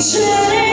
should